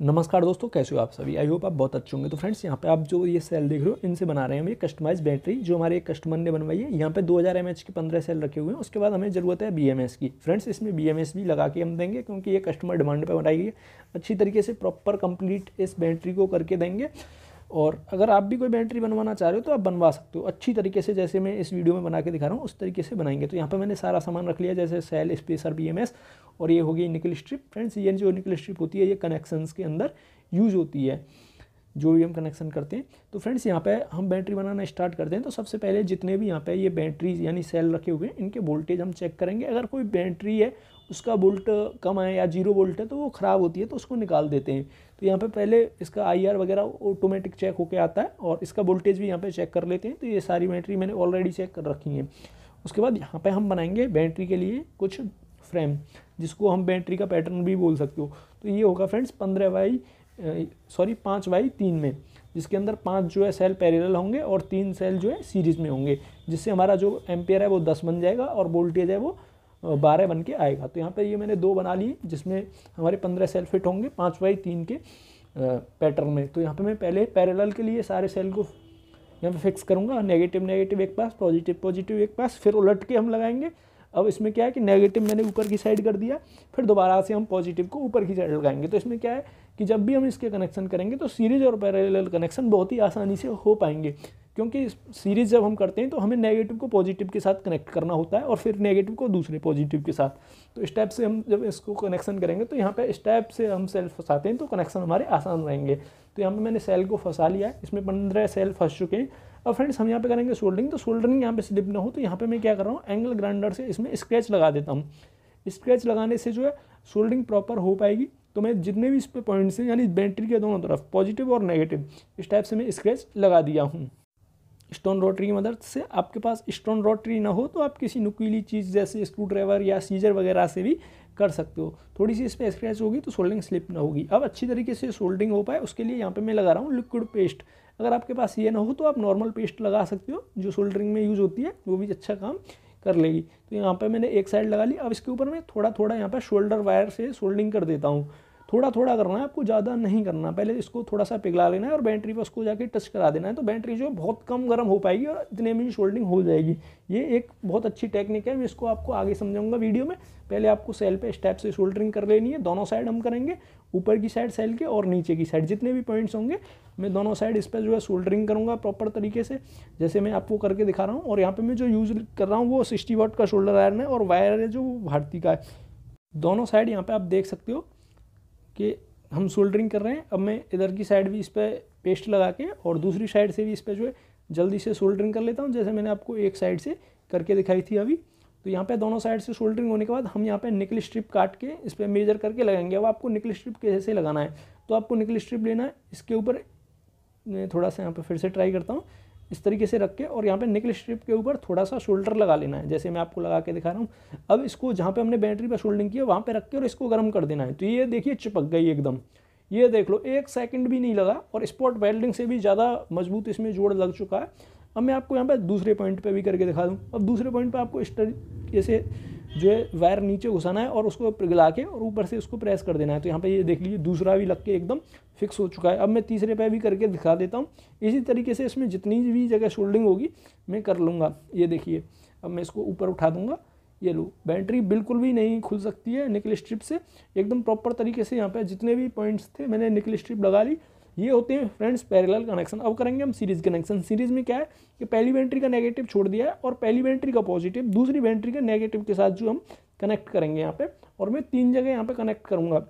नमस्कार दोस्तों, कैसे हो आप सभी? आई होप आप बहुत अच्छे होंगे। तो फ्रेंड्स यहाँ पे आप जो ये सेल देख रहे हो, इनसे बना रहे हैं हम ये कस्टमाइज बैटरी जो हमारे एक कस्टमर ने बनवाई है। यहाँ पे 2000 हज़ार एम के 15 सेल रखे हुए हैं, उसके बाद हमें ज़रूरत है बीएमएस की। फ्रेंड्स इसमें बीएमएस भी लगा के हम देंगे, क्योंकि ये कस्टमर डिमांड पर बनाई है। अच्छी तरीके से प्रॉपर कंप्लीट इस बैटरी को करके देंगे। और अगर आप भी कोई बैटरी बनवाना चाह रहे हो तो आप बनवा सकते हो। अच्छी तरीके से जैसे मैं इस वीडियो में बना के दिखा रहा हूँ, उस तरीके से बनाएँगे। तो यहाँ पर मैंने सारा सामान रख लिया, जैसे सेल स्पेसर बी और ये होगी निकल स्ट्रिप फ्रेंड्स ये जो निकल स्ट्रिप होती है, ये कनेक्शंस के अंदर यूज़ होती है, जो भी हम कनेक्शन करते हैं। तो फ्रेंड्स यहाँ पे हम बैटरी बनाना स्टार्ट करते हैं। तो सबसे पहले जितने भी यहाँ पे ये बैटरीज यानी सेल रखे हुए हैं, इनके वोल्टेज हम चेक करेंगे। अगर कोई बैटरी है उसका वोल्ट कम है या ज़ीरो वोल्ट है तो वो ख़राब होती है तो उसको निकाल देते हैं। तो यहाँ पे पहले इसका आईआर वगैरह ऑटोमेटिक चेक होके आता है और इसका वोल्टेज भी यहाँ पे चेक कर लेते हैं। तो ये सारी बैटरी मैंने ऑलरेडी चेक कर रखी है। उसके बाद यहाँ पे हम बनाएँगे बैटरी के लिए कुछ फ्रेम जिसको हम बैटरी का पैटर्न भी बोल सकते हो। तो ये होगा फ्रेंड्स पंद्रह बाई सॉरी पाँच बाई तीन में, जिसके अंदर पाँच जो है सेल पैरेलल होंगे और तीन सेल जो है सीरीज़ में होंगे, जिससे हमारा जो एम्पेयर है वो दस बन जाएगा और वोल्टेज है वो बारह बन के आएगा। तो यहाँ पर ये मैंने दो बना लिए, जिसमें हमारे पंद्रह सेल फिट होंगे, पाँच बाई तीन के पैटर्न में। तो यहाँ पे मैं पहले पैरेलल के लिए सारे सेल को यहाँ पे फिक्स करूँगा। नेगेटिव नेगेटिव एक पास पॉजिटिव पॉजिटिव एक पास, फिर उलट के हम लगाएँगे। अब इसमें क्या है कि नेगेटिव मैंने ऊपर की साइड कर दिया, फिर दोबारा से हम पॉजिटिव को ऊपर की साइड लगाएँगे। तो इसमें क्या है कि जब भी हम इसके कनेक्शन करेंगे तो सीरीज़ और पैरेलल कनेक्शन बहुत ही आसानी से हो पाएँगे। क्योंकि सीरीज़ जब हम करते हैं तो हमें नेगेटिव को पॉजिटिव के साथ कनेक्ट करना होता है और फिर नेगेटिव को दूसरे पॉजिटिव के साथ। तो इस टाइप से हम जब इसको कनेक्शन करेंगे तो यहाँ पे इस टाइप से हम सेल फंसाते हैं तो कनेक्शन हमारे आसान रहेंगे। तो यहाँ पे मैंने सेल को फंसा लिया इसमें पंद्रह सेल फंस चुके हैं। और फ्रेंड्स हम यहाँ पे करेंगे सोल्डरिंग तो शोल्डरिंग यहाँ पे स्लिप ना हो तो यहाँ पे मैं क्या कर रहा हूँ एंगल ग्राइंडर से इसमें स्क्रैच लगा देता हूँ। स्क्रैच लगाने से जो है सोल्डरिंग प्रॉपर हो पाएगी। तो मैं जितने भी इस पर पॉइंट्स हैं, यानी बैटरी के दोनों तरफ़ पॉजिटिव और नेगेटिव इस टाइप से मैं स्क्रैच लगा दिया हूँ। स्टोन रोटरी की मदद से आपके पास स्टोन रोटरी ना हो तो आप किसी नुकीली चीज़ जैसे स्क्रू ड्राइवर या सीजर वगैरह से भी कर सकते हो। थोड़ी सी इस पर स्क्रैच होगी तो सोल्डिंग स्लिप ना होगी। अब अच्छी तरीके से सोल्डिंग हो पाए, उसके लिए यहाँ पे मैं लगा रहा हूँ लिक्विड पेस्ट। अगर आपके पास ये ना हो तो आप नॉर्मल पेस्ट लगा सकते हो, जो सोल्डरिंग में यूज़ होती है, वो भी अच्छा काम कर लेगी। तो यहाँ पर मैंने एक साइड लगा ली। अब इसके ऊपर मैं थोड़ा थोड़ा यहाँ पर शोल्डर वायर से सोल्डिंग कर देता हूँ। थोड़ा थोड़ा करना है, आपको ज़्यादा नहीं करना। पहले इसको थोड़ा सा पिघला लेना है और बैटरी पर उसको जाके टच करा देना है तो बैटरी जो है बहुत कम गर्म हो पाएगी और इतने में शोल्डिंग हो जाएगी। ये एक बहुत अच्छी टेक्निक है, मैं इसको आपको आगे समझाऊँगा वीडियो में। पहले आपको सेल पे स्टेप से शोल्डरिंग कर लेनी है, दोनों साइड हम करेंगे, ऊपर की साइड सेल के और नीचे की साइड। जितने भी पॉइंट्स होंगे, मैं दोनों साइड इस पर जो है शोल्डरिंग करूँगा प्रॉपर तरीके से। जैसे मैं आपको करके दिखा रहा हूँ और यहाँ पर मैं जो यूज़ कर रहा हूँ, वो सिक्सटी वाट का शोल्डर आयरन है और वायर है जो भारती का है। दोनों साइड यहाँ पर आप देख सकते हो कि हम सोल्डरिंग कर रहे हैं, अब मैं इधर की साइड भी इस पर पेस्ट लगा के और दूसरी साइड से भी इस पर जो है, जल्दी से सोल्डरिंग कर लेता हूँ, जैसे मैंने आपको एक साइड से करके दिखाई थी अभी। तो यहाँ पे दोनों साइड से सोल्डरिंग होने के बाद हम यहाँ पे निकल स्ट्रिप काट के इस पर मेजर करके लगाएँगे। अब आपको निकल स्ट्रिप कैसे लगाना है? तो आपको निकल स्ट्रिप लेना है, इसके ऊपर थोड़ा सा यहाँ पर फिर से ट्राई करता हूँ। इस तरीके से रख के और यहाँ पे निकल स्ट्रिप के ऊपर थोड़ा सा शोल्डर लगा लेना है, जैसे मैं आपको लगा के दिखा रहा हूँ। अब इसको जहाँ पे हमने बैटरी पर शोल्डिंग किया, वहाँ पे रख के और इसको गर्म कर देना है। तो ये देखिए चिपक गई एकदम। ये देख लो, एक सेकंड भी नहीं लगा और स्पॉट वेल्डिंग से भी ज़्यादा मज़बूत इसमें जोड़ लग चुका है। अब मैं आपको यहाँ पर दूसरे पॉइंट पर भी करके दिखा दूँ। अब दूसरे पॉइंट पर आपको इस जैसे जो है वायर नीचे घुसाना है और उसको पिघला के और ऊपर से उसको प्रेस कर देना है। तो यहाँ पे ये देख लीजिए, दूसरा भी लग के एकदम फिक्स हो चुका है। अब मैं तीसरे पे भी करके दिखा देता हूँ। इसी तरीके से इसमें जितनी भी जगह शोल्डिंग होगी, मैं कर लूँगा। ये देखिए, अब मैं इसको ऊपर उठा दूँगा। ये लो, बैटरी बिल्कुल भी नहीं खुल सकती है निकल स्ट्रिप से। एकदम प्रॉपर तरीके से यहाँ पर जितने भी पॉइंट्स थे, मैंने निकल स्ट्रिप लगा ली। ये होते हैं फ्रेंड्स पैरेलल कनेक्शन। अब करेंगे हम सीरीज़ कनेक्शन। सीरीज़ में क्या है कि पहली बैटरी का नेगेटिव छोड़ दिया है और पहली बैटरी का पॉजिटिव, दूसरी बैटरी का नेगेटिव के साथ जो हम कनेक्ट करेंगे यहाँ पे। और मैं तीन जगह यहाँ पे कनेक्ट करूँगा।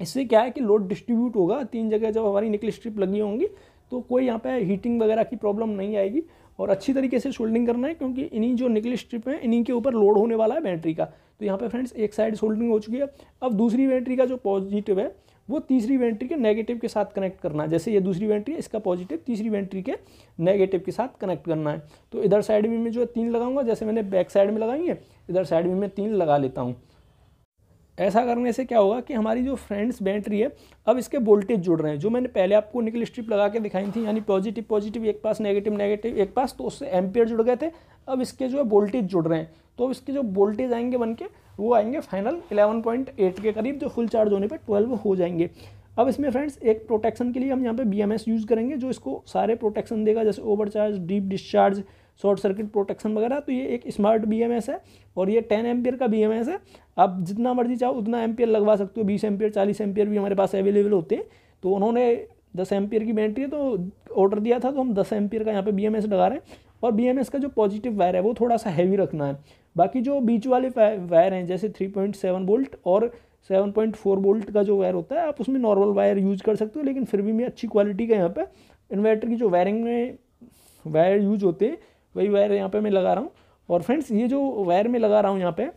इससे क्या है कि लोड डिस्ट्रीब्यूट होगा। तीन जगह जब हमारी निकल स्ट्रिप लगी होंगी तो कोई यहाँ पे हीटिंग वगैरह की प्रॉब्लम नहीं आएगी। और अच्छी तरीके से सोल्डिंग करना है, क्योंकि इन्हीं जो निकल स्ट्रिप है, इन्हीं के ऊपर लोड होने वाला है बैटरी का। तो यहाँ पे फ्रेंड्स, एक साइड सोल्डिंग हो चुकी है। अब दूसरी बैटरी का जो पॉजिटिव है वो तीसरी बैटरी के नेगेटिव के साथ कनेक्ट करना है। जैसे ये दूसरी बैटरी है, इसका पॉजिटिव तीसरी बैटरी के नेगेटिव के साथ कनेक्ट करना है। तो इधर साइड में मैं जो है तीन लगाऊँगा, जैसे मैंने बैक साइड में लगाई है, इधर साइड में मैं तीन लगा लेता हूँ। ऐसा करने से क्या होगा कि हमारी जो फ्रेंड्स बैटरी है, अब इसके वोल्टेज जुड़ रहे हैं। जो मैंने पहले आपको निकल स्ट्रिप लगा के दिखाई थी, यानी पॉजिटिव पॉजिटिव एक पास नेगेटिव नेगेटिव एक पास तो उससे एम्पियर जुड़ गए थे। अब इसके जो है वोल्टेज जुड़ रहे हैं। तो इसके जो वोल्टेज आएँगे बन के, वो आएँगे फाइनल 11.8 के करीब, जो फुल चार्ज होने पर ट्वेल्व हो जाएँगे। अब इसमें फ्रेंड्स एक प्रोटेक्शन के लिए हम यहाँ पे बीएमएस यूज़ करेंगे, जो इसको सारे प्रोटेक्शन देगा, जैसे overcharge deep discharge short circuit protection वगैरह। तो ये एक स्मार्ट बीएमएस है और ये टेन एम्पियर का बीएमएस है। आप जितना मर्ज़ी चाहो उतना एम्पियर लगवा सकते हो। बीस एम्पियर चालीस एम्पियर भी हमारे पास अवेलेबल होते हैं। तो उन्होंने दस एम्पियर की बैटरी है तो ऑर्डर दिया था तो हम दस एम्पियर का यहाँ पे बी लगा रहे हैं। और बीएमएस का जो पॉजिटिव वायर है, वो थोड़ा सा हैवी रखना है। बाकी जो बीच वाले वायर हैं, जैसे थ्री पॉइंट सेवन वोल्ट और सेवन पॉइंट फोर वोल्ट का जो वायर होता है, आप उसमें नॉर्मल वायर यूज़ कर सकते हो, लेकिन फिर भी मैं अच्छी क्वालिटी का यहाँ पे इन्वर्टर की जो वायरिंग में वायर यूज़ होते हैं, वही वायर यहाँ पे मैं लगा रहा हूँ। और फ्रेंड्स ये जो वायर में लगा रहा हूँ यहाँ पे,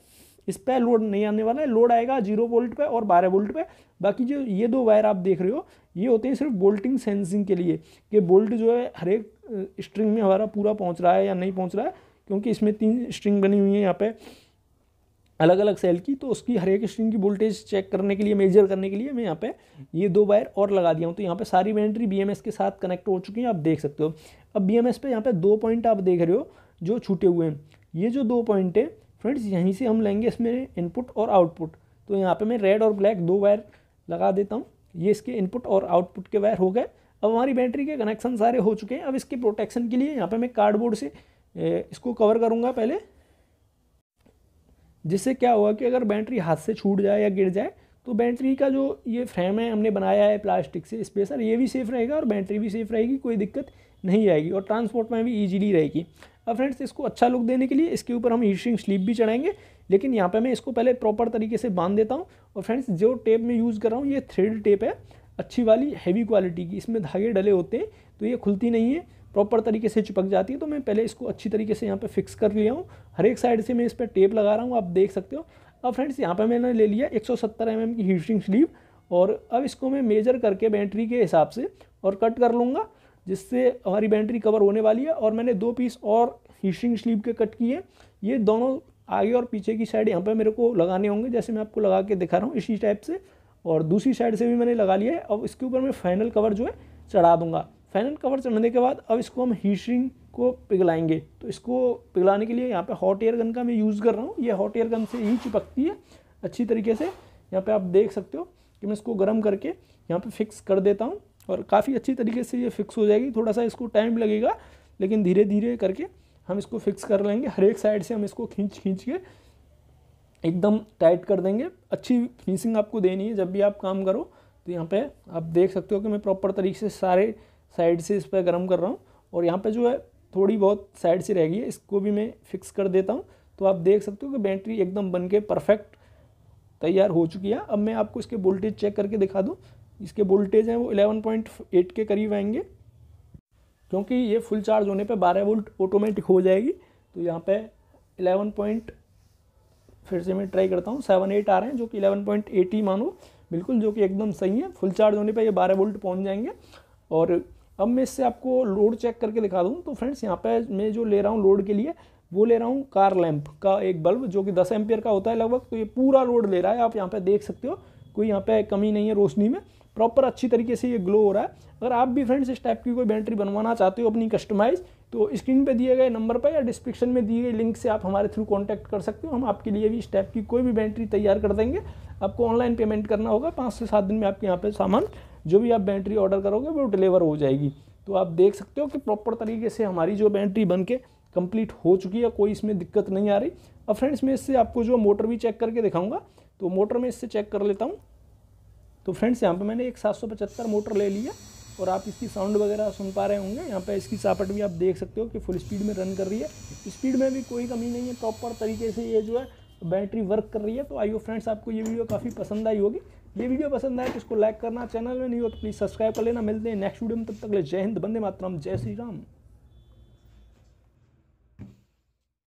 इस पर लोड नहीं आने वाला है लोड आएगा ज़ीरो वोल्ट पे और बारह वोल्ट पे। बाकी जो ये दो वायर आप देख रहे हो, ये होते हैं सिर्फ़ बोल्टिंग सेंसिंग के लिए, कि बोल्ट जो है हर एक स्ट्रिंग में हमारा पूरा पहुँच रहा है या नहीं पहुँच रहा है क्योंकि इसमें तीन स्ट्रिंग बनी हुई है यहाँ पे अलग अलग सेल की तो उसकी हर एक स्ट्रिंग की वोल्टेज चेक करने के लिए, मेजर करने के लिए मैं यहाँ पे ये दो वायर और लगा दिया हूँ। तो यहाँ पे सारी बैटरी बीएमएस के साथ कनेक्ट हो चुकी है, आप देख सकते हो। अब बीएमएस पे यहाँ पे दो पॉइंट आप देख रहे हो जो छूटे हुए हैं। ये जो दो पॉइंट है फ्रेंड्स यहीं से हम लेंगे इसमें इनपुट और आउटपुट तो यहाँ पर मैं रेड और ब्लैक दो वायर लगा देता हूँ। ये इसके इनपुट और आउटपुट के वायर हो गए। अब हमारी बैटरी के कनेक्शन सारे हो चुके हैं। अब इसके प्रोटेक्शन के लिए यहाँ पे मैं कार्डबोर्ड से इसको कवर करूँगा पहले, जिससे क्या होगा कि अगर बैटरी हाथ से छूट जाए या गिर जाए तो बैटरी का जो ये फ्रेम है, हमने बनाया है प्लास्टिक से स्पेशल ये भी सेफ़ रहेगा और बैटरी भी सेफ़ रहेगी, कोई दिक्कत नहीं आएगी और ट्रांसपोर्ट में भी ईजिली रहेगी। अब फ्रेंड्स इसको अच्छा लुक देने के लिए इसके ऊपर हम हीटिंग स्लीप भी चढ़ाएँगे, लेकिन यहाँ पे मैं इसको पहले प्रॉपर तरीके से बाँध देता हूँ और फ्रेंड्स जो टेप मैं यूज़ कर रहा हूँ, ये थ्रेड टेप है, अच्छी वाली हैवी क्वालिटी की, इसमें धागे डले होते हैं तो ये खुलती नहीं है। प्रॉपर तरीके से चिपक जाती है तो मैं पहले इसको अच्छी तरीके से यहाँ पे फिक्स कर लिया हूँ। हर एक साइड से मैं इस पर टेप लगा रहा हूँ, आप देख सकते हो। अब फ्रेंड्स यहाँ पे मैंने ले लिया 170 सौ mm की हीटिंग स्लीव और अब इसको मैं मेजर करके बैटरी के हिसाब से और कट कर लूँगा, जिससे हमारी बैटरी कवर होने वाली है और मैंने दो पीस और हीटिंग स्लीव के कट किए। ये दोनों आगे और पीछे की साइड यहाँ पर मेरे को लगाने होंगे, जैसे मैं आपको लगा के दिखा रहा हूँ इसी टाइप से। और दूसरी साइड से भी मैंने लगा लिया है। अब इसके ऊपर मैं फाइनल कवर जो है चढ़ा दूँगा। फाइनल कवर चढ़ने के बाद अब इसको हम हीटिंग को पिघलाएँगे। तो इसको पिघलाने के लिए यहाँ पे हॉट एयर गन का मैं यूज़ कर रहा हूँ। ये हॉट एयर गन से ही चिपकती है। अच्छी तरीके से यहाँ पे आप देख सकते हो कि मैं इसको गर्म करके यहाँ पे फिक्स कर देता हूँ और काफ़ी अच्छी तरीके से ये फिक्स हो जाएगी। थोड़ा सा इसको टाइम लगेगा, लेकिन धीरे धीरे करके हम इसको फिक्स कर लेंगे। हर एक साइड से हम इसको खींच खींच के एकदम टाइट कर देंगे। अच्छी फिनिशिंग आपको देनी है। जब भी आप काम करो तो यहाँ पे आप देख सकते हो कि मैं प्रॉपर तरीके से सारे साइड से इस पर गर्म कर रहा हूँ और यहाँ पे जो है थोड़ी बहुत साइड से रह गई है, इसको भी मैं फिक्स कर देता हूँ। तो आप देख सकते हो कि बैटरी एकदम बन के परफेक्ट तैयार हो चुकी है। अब मैं आपको इसके वोल्टेज चेक करके दिखा दूँ। इसके वोल्टेज हैं वो 11.8 के करीब आएँगे, क्योंकि ये फुल चार्ज होने पे 12 वोल्ट ऑटोमेटिक हो जाएगी। तो यहाँ पे 11 पॉइंट फिर से मैं ट्राई करता हूँ सेवन एट आ रहे हैं, जो कि इलेवन पॉइंट एट ही मानो। बिल्कुल जो कि एकदम सही है। फुल चार्ज होने पर ये बारह वोल्ट पहुँच जाएँगे। और अब मैं इससे आपको लोड चेक करके दिखा दूँ। तो फ्रेंड्स यहाँ पे मैं जो ले रहा हूँ लोड के लिए, वो ले रहा हूँ कार लैंप का एक बल्ब जो कि दस एम्पियर का होता है लगभग। तो ये पूरा लोड ले रहा है, आप यहाँ पे देख सकते हो। कोई यहाँ पे कमी नहीं है रोशनी में। प्रॉपर अच्छी तरीके से ये ग्लो हो रहा है। अगर आप भी फ्रेंड्स इस टाइप की कोई बैटरी बनवाना चाहते हो अपनी कस्टमाइज़ तो स्क्रीन पे दिए गए नंबर पर या डिस्क्रिप्शन में दिए गए लिंक से आप हमारे थ्रू कांटेक्ट कर सकते हो। हम आपके लिए भी इस टाइप की कोई भी बैटरी तैयार कर देंगे। आपको ऑनलाइन पेमेंट करना होगा। पाँच से सात दिन में आपके यहाँ पर सामान जो भी आप बैटरी ऑर्डर करोगे वो डिलीवर हो जाएगी। तो आप देख सकते हो कि प्रॉपर तरीके से हमारी जो बैटरी बन के कंप्लीट हो चुकी है, कोई इसमें दिक्कत नहीं आ रही। अब फ्रेंड्स मैं इससे आपको जो मोटर भी चेक करके दिखाऊँगा तो मोटर में इससे चेक कर लेता हूँ। तो फ्रेंड्स यहाँ पे मैंने एक सात मोटर ले लिया, और आप इसकी साउंड वगैरह सुन पा रहे होंगे। यहाँ पे इसकी सापट भी आप देख सकते हो कि फुल स्पीड में रन कर रही है। स्पीड में भी कोई कमी नहीं है प्रॉपर तरीके से ये जो है बैटरी वर्क कर रही है। तो आई आइयो फ्रेंड्स आपको ये वीडियो काफ़ी पसंद आई होगी। ये वीडियो पसंद आए तो इसको लाइक करना, चैनल में नहीं हो तो प्लीज़ सब्सक्राइब कर लेना। मिलते हैं नेक्स्ट वीडियो में, तब तक ले जय हिंद बंदे मातरम, जय श्री राम।